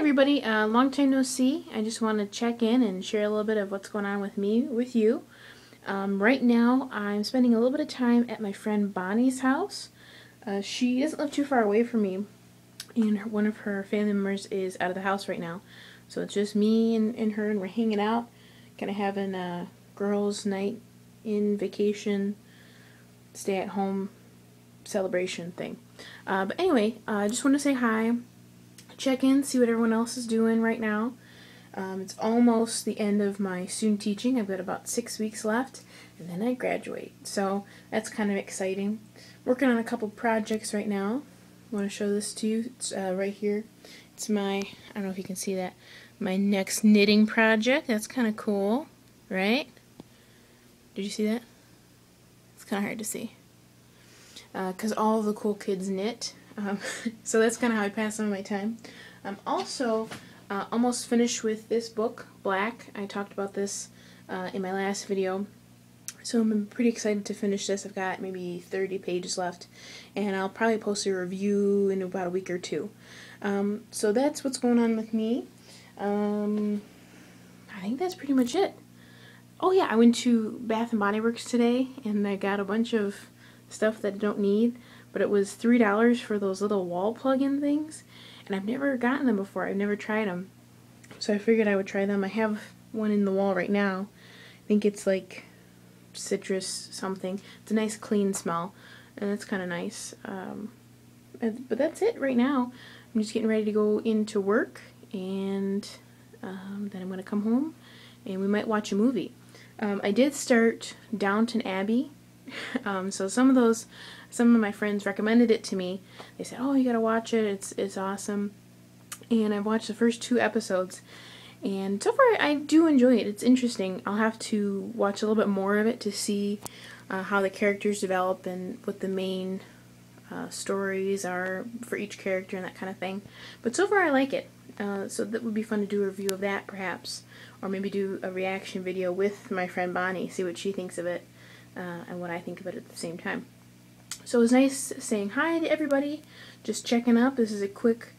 everybody, uh, long time no see. I just want to check in and share a little bit of what's going on with me, with you. Um, right now, I'm spending a little bit of time at my friend Bonnie's house. Uh, she doesn't live too far away from me, and her, one of her family members is out of the house right now. So it's just me and, and her, and we're hanging out, kind of having a girls' night in vacation, stay at home celebration thing. Uh, but anyway, uh, I just want to say hi check in, see what everyone else is doing right now. Um, it's almost the end of my student teaching. I've got about six weeks left, and then I graduate. So that's kind of exciting. Working on a couple projects right now. I want to show this to you. It's uh, right here. It's my, I don't know if you can see that, my next knitting project. That's kind of cool, right? Did you see that? It's kind of hard to see. Because uh, all the cool kids knit. Um, so that's kind of how I pass some of my time. I'm also uh, almost finished with this book, Black. I talked about this uh, in my last video. So I'm pretty excited to finish this. I've got maybe 30 pages left, and I'll probably post a review in about a week or two. Um, so that's what's going on with me. Um, I think that's pretty much it. Oh yeah, I went to Bath and Body Works today, and I got a bunch of stuff that I don't need but it was three dollars for those little wall plug-in things and I've never gotten them before. I've never tried them so I figured I would try them. I have one in the wall right now. I think it's like citrus something. It's a nice clean smell and it's kind of nice um, but that's it right now. I'm just getting ready to go into work and um, then I'm going to come home and we might watch a movie. Um, I did start Downton Abbey um, so some of those, some of my friends recommended it to me. They said, "Oh, you gotta watch it. It's it's awesome." And I've watched the first two episodes, and so far I do enjoy it. It's interesting. I'll have to watch a little bit more of it to see uh, how the characters develop and what the main uh, stories are for each character and that kind of thing. But so far I like it. Uh, so that would be fun to do a review of that perhaps, or maybe do a reaction video with my friend Bonnie, see what she thinks of it uh, and what I think of it at the same time. So it was nice saying hi to everybody, just checking up. This is a quick,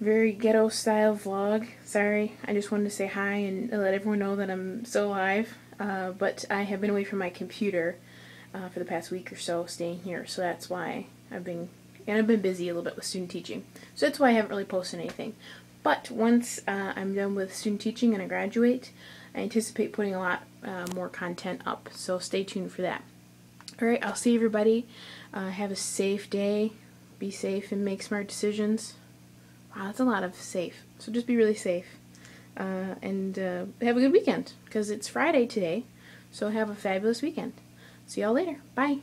very ghetto style vlog. Sorry, I just wanted to say hi and let everyone know that I'm still alive. Uh, but I have been away from my computer uh, for the past week or so, staying here. So that's why I've been, and I've been busy a little bit with student teaching. So that's why I haven't really posted anything. But once uh, I'm done with student teaching and I graduate, I anticipate putting a lot uh, more content up, so stay tuned for that. Alright, I'll see everybody. Uh, have a safe day. Be safe and make smart decisions. Wow, that's a lot of safe. So just be really safe. Uh, and uh, have a good weekend, because it's Friday today, so have a fabulous weekend. See y'all later. Bye.